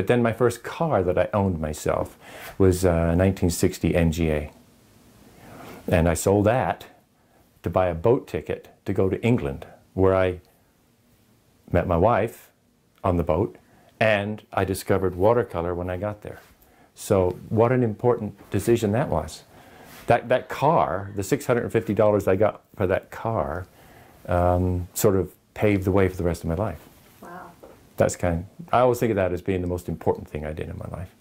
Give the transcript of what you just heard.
But then my first car that I owned myself was a 1960 MGA. And I sold that to buy a boat ticket to go to England, where I met my wife on the boat, and I discovered watercolor when I got there. So what an important decision that was. That, that car, the $650 I got for that car, um, sort of paved the way for the rest of my life. That's kind of, I always think of that as being the most important thing I did in my life.